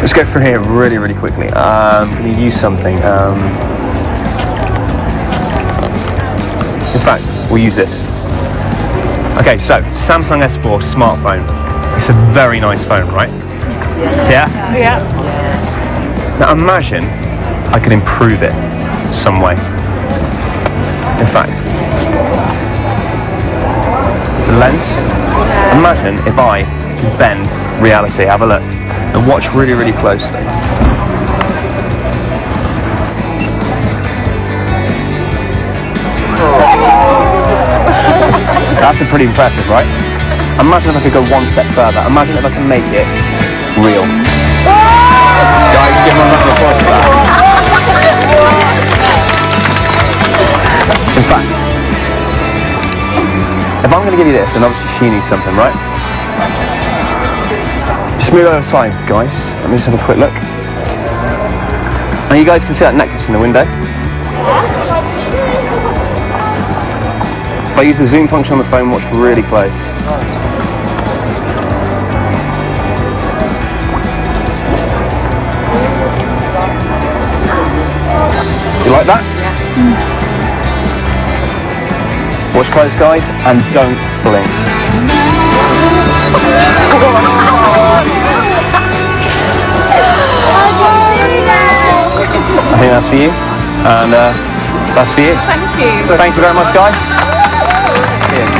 Let's go through here really, really quickly. Um, I'm going to use something. Um, in fact, we'll use this. Okay, so Samsung S4 smartphone. It's a very nice phone, right? Yeah. Yeah. Now imagine I could improve it some way. In fact, the lens. Imagine if I could bend reality. Have a look and watch really, really closely. That's pretty impressive, right? Imagine if I could go one step further. Imagine if I can make it real. Guys, give them a round of applause for that. In fact, if I'm going to give you this, then obviously she needs something, right? Just move over side, guys. Let me just have a quick look. And you guys can see that necklace in the window. If I use the zoom function on the phone, watch really close. You like that? Yeah. Watch close, guys, and don't blink. for you. And uh, that's for you. Thank you. Thank you very much, guys.